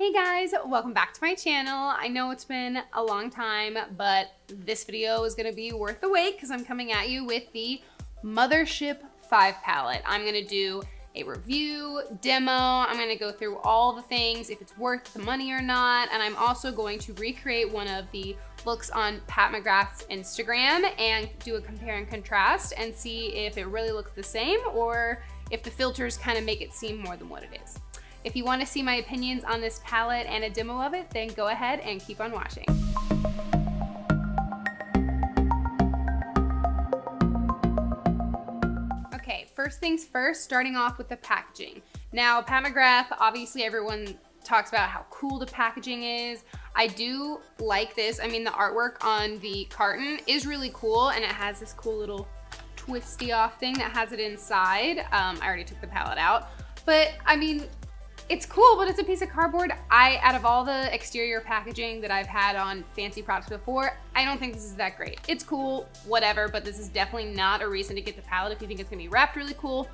Hey guys, welcome back to my channel. I know it's been a long time, but this video is gonna be worth the wait because I'm coming at you with the Mothership 5 palette. I'm gonna do a review, demo, I'm gonna go through all the things, if it's worth the money or not, and I'm also going to recreate one of the looks on Pat McGrath's Instagram and do a compare and contrast and see if it really looks the same or if the filters kind of make it seem more than what it is. If you wanna see my opinions on this palette and a demo of it, then go ahead and keep on watching. Okay, first things first, starting off with the packaging. Now, Pat McGrath, obviously everyone talks about how cool the packaging is. I do like this. I mean, the artwork on the carton is really cool and it has this cool little twisty off thing that has it inside. Um, I already took the palette out. But I mean, it's cool, but it's a piece of cardboard. I, out of all the exterior packaging that I've had on fancy products before, I don't think this is that great. It's cool, whatever, but this is definitely not a reason to get the palette. If you think it's gonna be wrapped really cool,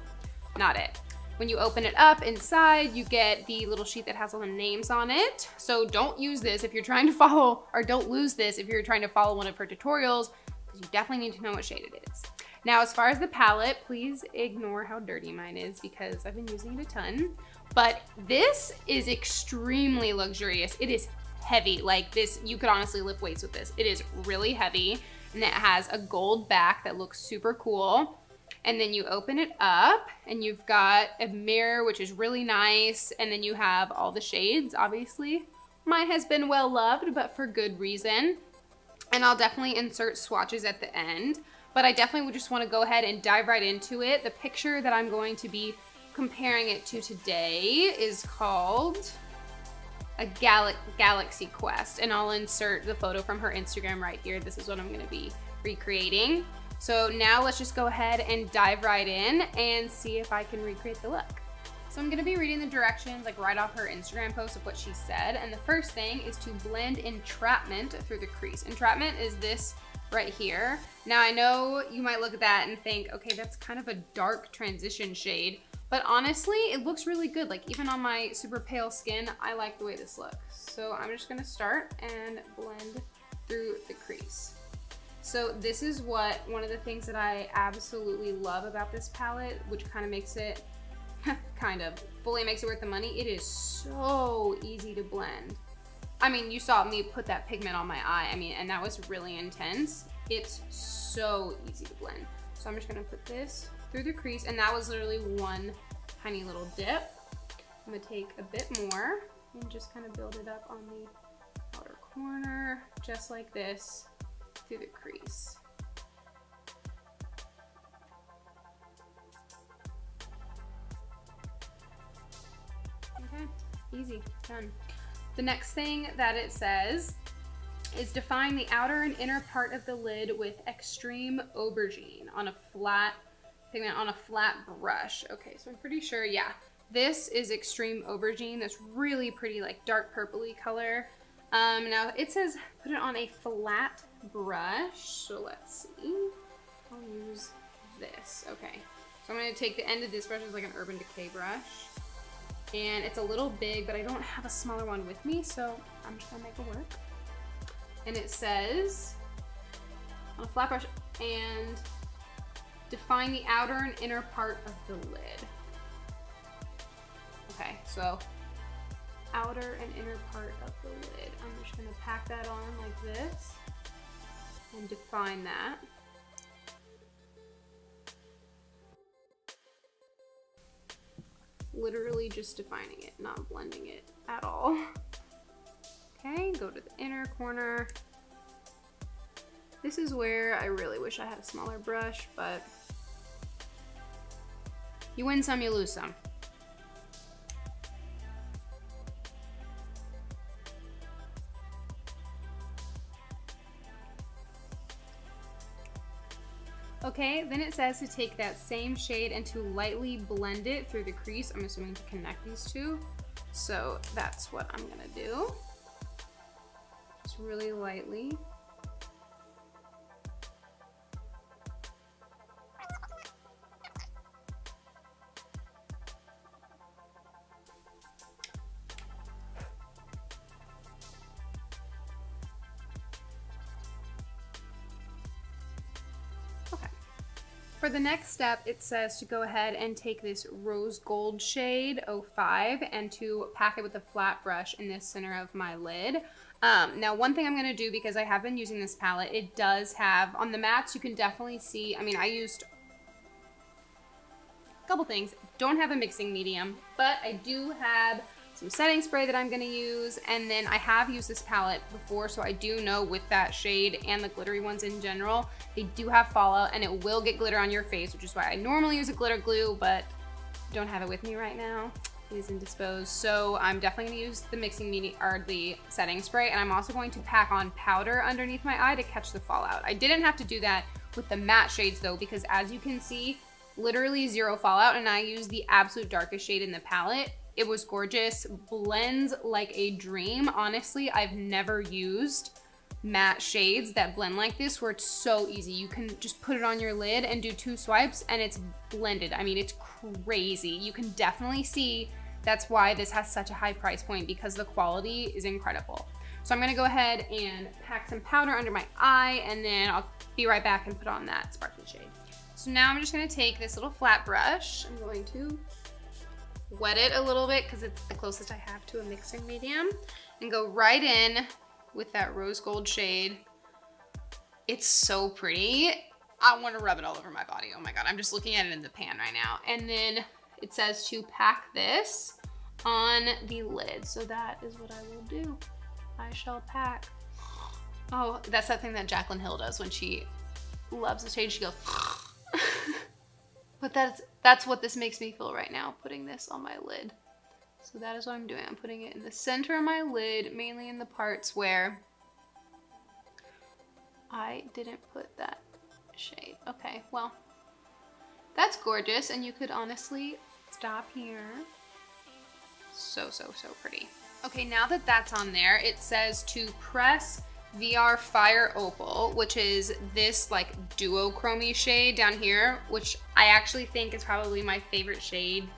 not it. When you open it up inside, you get the little sheet that has all the names on it. So don't use this if you're trying to follow, or don't lose this if you're trying to follow one of her tutorials, because you definitely need to know what shade it is. Now, as far as the palette, please ignore how dirty mine is because I've been using it a ton. But this is extremely luxurious. It is heavy. Like this, you could honestly lift weights with this. It is really heavy and it has a gold back that looks super cool. And then you open it up and you've got a mirror, which is really nice. And then you have all the shades, obviously. Mine has been well loved, but for good reason. And I'll definitely insert swatches at the end. But I definitely would just want to go ahead and dive right into it. The picture that I'm going to be comparing it to today is called a Gal Galaxy Quest. And I'll insert the photo from her Instagram right here. This is what I'm gonna be recreating. So now let's just go ahead and dive right in and see if I can recreate the look. So I'm gonna be reading the directions like right off her Instagram post of what she said. And the first thing is to blend entrapment through the crease. Entrapment is this right here. Now I know you might look at that and think, okay, that's kind of a dark transition shade, but honestly, it looks really good. Like even on my super pale skin, I like the way this looks. So I'm just gonna start and blend through the crease. So this is what, one of the things that I absolutely love about this palette, which kind of makes it, kind of, fully makes it worth the money. It is so easy to blend. I mean, you saw me put that pigment on my eye. I mean, and that was really intense. It's so easy to blend. So I'm just gonna put this through the crease and that was literally one tiny little dip. I'm gonna take a bit more and just kind of build it up on the outer corner, just like this, through the crease. Okay, easy, done. The next thing that it says is define the outer and inner part of the lid with extreme aubergine on a flat pigment on a flat brush. Okay, so I'm pretty sure, yeah. This is Extreme Aubergine, this really pretty like dark purpley color. Um, now it says put it on a flat brush, so let's see. I'll use this, okay. So I'm gonna take the end of this brush, it's like an Urban Decay brush. And it's a little big, but I don't have a smaller one with me, so I'm just gonna make it work. And it says on a flat brush and Define the outer and inner part of the lid. Okay, so outer and inner part of the lid. I'm just gonna pack that on like this and define that. Literally just defining it, not blending it at all. Okay, go to the inner corner. This is where I really wish I had a smaller brush, but you win some, you lose some. Okay, then it says to take that same shade and to lightly blend it through the crease. I'm assuming to connect these two. So that's what I'm gonna do. Just really lightly. For the next step, it says to go ahead and take this rose gold shade 05 and to pack it with a flat brush in the center of my lid. Um, now, one thing I'm going to do because I have been using this palette, it does have, on the mats, you can definitely see, I mean, I used a couple things. Don't have a mixing medium, but I do have some setting spray that I'm gonna use, and then I have used this palette before, so I do know with that shade and the glittery ones in general, they do have fallout and it will get glitter on your face, which is why I normally use a glitter glue, but don't have it with me right now. It is indisposed, so I'm definitely gonna use the mixing media or the setting spray, and I'm also going to pack on powder underneath my eye to catch the fallout. I didn't have to do that with the matte shades though, because as you can see, literally zero fallout, and I use the absolute darkest shade in the palette it was gorgeous, blends like a dream. Honestly, I've never used matte shades that blend like this where it's so easy. You can just put it on your lid and do two swipes and it's blended. I mean, it's crazy. You can definitely see that's why this has such a high price point because the quality is incredible. So I'm gonna go ahead and pack some powder under my eye and then I'll be right back and put on that sparkly shade. So now I'm just gonna take this little flat brush. I'm going to wet it a little bit because it's the closest I have to a mixing medium and go right in with that rose gold shade. It's so pretty. I want to rub it all over my body. Oh my God, I'm just looking at it in the pan right now. And then it says to pack this on the lid. So that is what I will do. I shall pack. Oh, that's that thing that Jaclyn Hill does when she loves the shade. She goes, but that's that's what this makes me feel right now, putting this on my lid. So that is what I'm doing. I'm putting it in the center of my lid, mainly in the parts where I didn't put that shade. Okay, well, that's gorgeous. And you could honestly stop here. So, so, so pretty. Okay, now that that's on there, it says to press VR Fire Opal, which is this like duochrome shade down here, which I actually think is probably my favorite shade.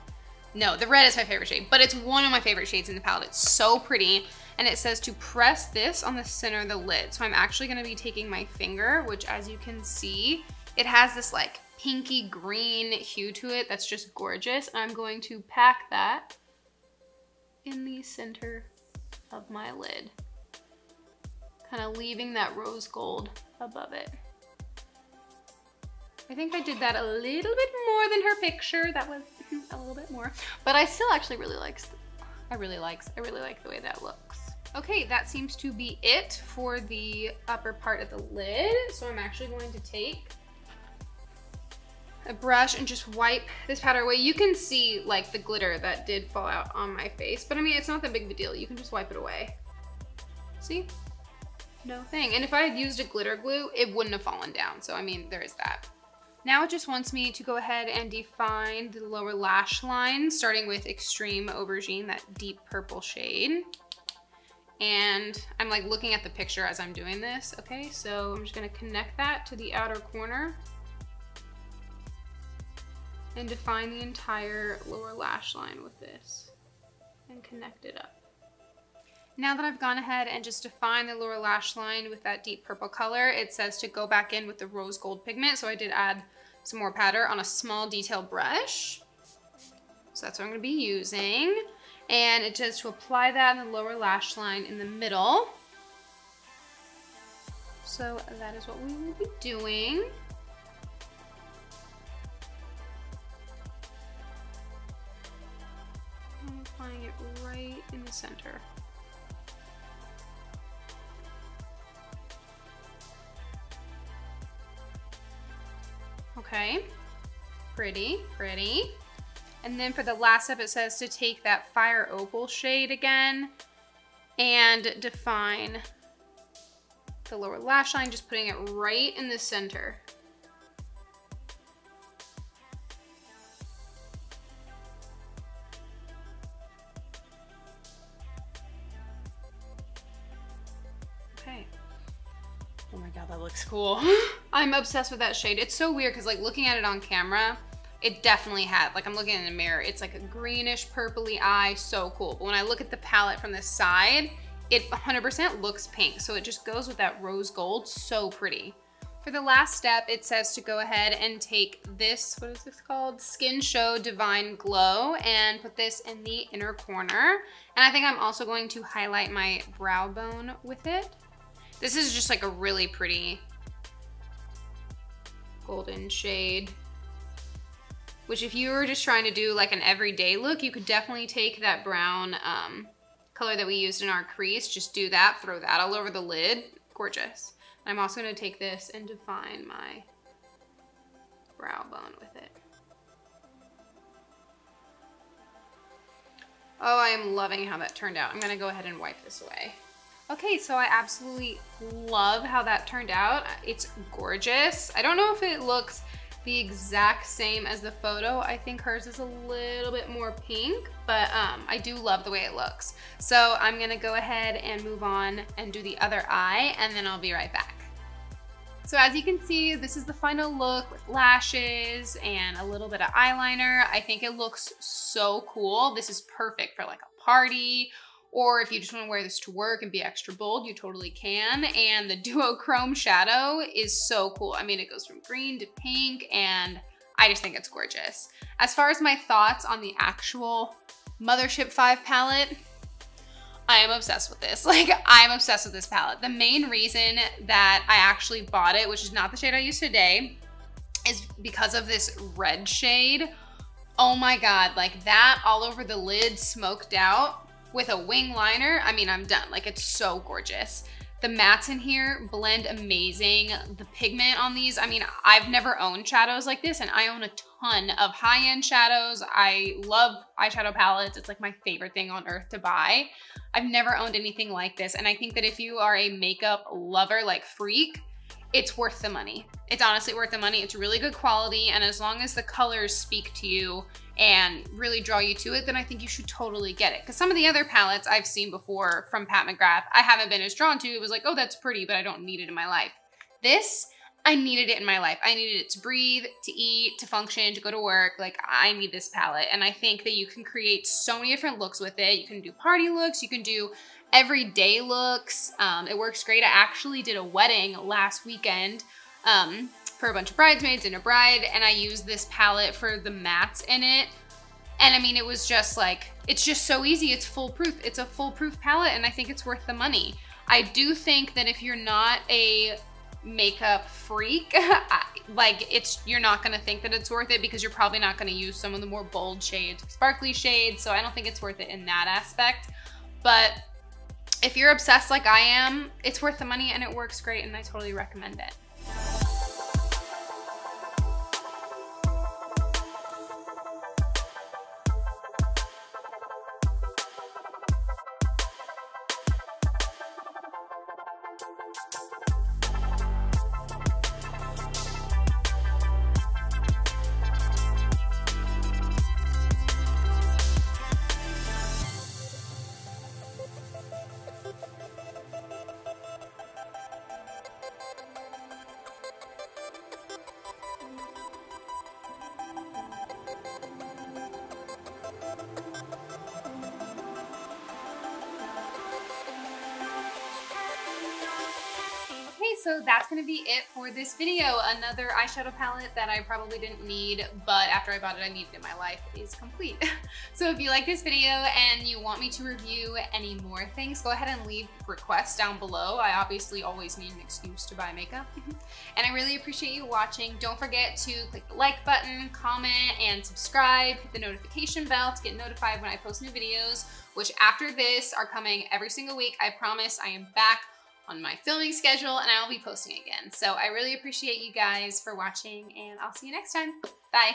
No, the red is my favorite shade, but it's one of my favorite shades in the palette. It's so pretty. And it says to press this on the center of the lid. So I'm actually gonna be taking my finger, which as you can see, it has this like pinky green hue to it that's just gorgeous. I'm going to pack that in the center of my lid kind of leaving that rose gold above it. I think I did that a little bit more than her picture. That was hmm, a little bit more, but I still actually really likes, I really likes, I really like the way that looks. Okay, that seems to be it for the upper part of the lid. So I'm actually going to take a brush and just wipe this powder away. You can see like the glitter that did fall out on my face, but I mean, it's not that big of a deal. You can just wipe it away. See? no thing. And if I had used a glitter glue, it wouldn't have fallen down. So I mean, there is that. Now it just wants me to go ahead and define the lower lash line, starting with Extreme Aubergine, that deep purple shade. And I'm like looking at the picture as I'm doing this. Okay, so I'm just gonna connect that to the outer corner and define the entire lower lash line with this and connect it up. Now that I've gone ahead and just defined the lower lash line with that deep purple color, it says to go back in with the rose gold pigment. So I did add some more powder on a small detail brush. So that's what I'm gonna be using. And it just to apply that in the lower lash line in the middle. So that is what we will be doing. I'm applying it right in the center. Okay, pretty, pretty. And then for the last step, it says to take that fire opal shade again and define the lower lash line, just putting it right in the center. Okay. Oh my God, that looks cool. I'm obsessed with that shade. It's so weird because like looking at it on camera, it definitely had, like I'm looking in the mirror, it's like a greenish purpley eye, so cool. But when I look at the palette from the side, it 100% looks pink. So it just goes with that rose gold, so pretty. For the last step, it says to go ahead and take this, what is this called? Skin Show Divine Glow and put this in the inner corner. And I think I'm also going to highlight my brow bone with it. This is just like a really pretty golden shade. Which if you were just trying to do like an everyday look, you could definitely take that brown um, color that we used in our crease, just do that, throw that all over the lid. Gorgeous. I'm also gonna take this and define my brow bone with it. Oh, I am loving how that turned out. I'm gonna go ahead and wipe this away. Okay, so I absolutely love how that turned out. It's gorgeous. I don't know if it looks the exact same as the photo. I think hers is a little bit more pink, but um, I do love the way it looks. So I'm gonna go ahead and move on and do the other eye, and then I'll be right back. So as you can see, this is the final look with lashes and a little bit of eyeliner. I think it looks so cool. This is perfect for like a party or if you just want to wear this to work and be extra bold, you totally can. And the duochrome shadow is so cool. I mean, it goes from green to pink and I just think it's gorgeous. As far as my thoughts on the actual Mothership 5 palette, I am obsessed with this. Like, I'm obsessed with this palette. The main reason that I actually bought it, which is not the shade I use today, is because of this red shade. Oh my God, like that all over the lid smoked out with a wing liner. I mean, I'm done. Like, it's so gorgeous. The mattes in here blend amazing. The pigment on these, I mean, I've never owned shadows like this and I own a ton of high-end shadows. I love eyeshadow palettes. It's like my favorite thing on earth to buy. I've never owned anything like this. And I think that if you are a makeup lover like freak, it's worth the money. It's honestly worth the money. It's really good quality. And as long as the colors speak to you and really draw you to it, then I think you should totally get it. Because some of the other palettes I've seen before from Pat McGrath, I haven't been as drawn to. It was like, oh, that's pretty, but I don't need it in my life. This, I needed it in my life. I needed it to breathe, to eat, to function, to go to work. Like, I need this palette. And I think that you can create so many different looks with it. You can do party looks, you can do everyday looks. Um, it works great. I actually did a wedding last weekend. Um, for a bunch of bridesmaids and a bride, and I used this palette for the mattes in it. And I mean, it was just like, it's just so easy. It's foolproof. It's a foolproof palette, and I think it's worth the money. I do think that if you're not a makeup freak, like it's you're not gonna think that it's worth it because you're probably not gonna use some of the more bold shades, sparkly shades. So I don't think it's worth it in that aspect. But if you're obsessed like I am, it's worth the money and it works great, and I totally recommend it. So that's gonna be it for this video. Another eyeshadow palette that I probably didn't need, but after I bought it, I needed it in my life is complete. so if you like this video and you want me to review any more things, go ahead and leave requests down below. I obviously always need an excuse to buy makeup. and I really appreciate you watching. Don't forget to click the like button, comment, and subscribe. Hit the notification bell to get notified when I post new videos, which after this are coming every single week. I promise I am back on my filming schedule and I will be posting again. So I really appreciate you guys for watching and I'll see you next time. Bye.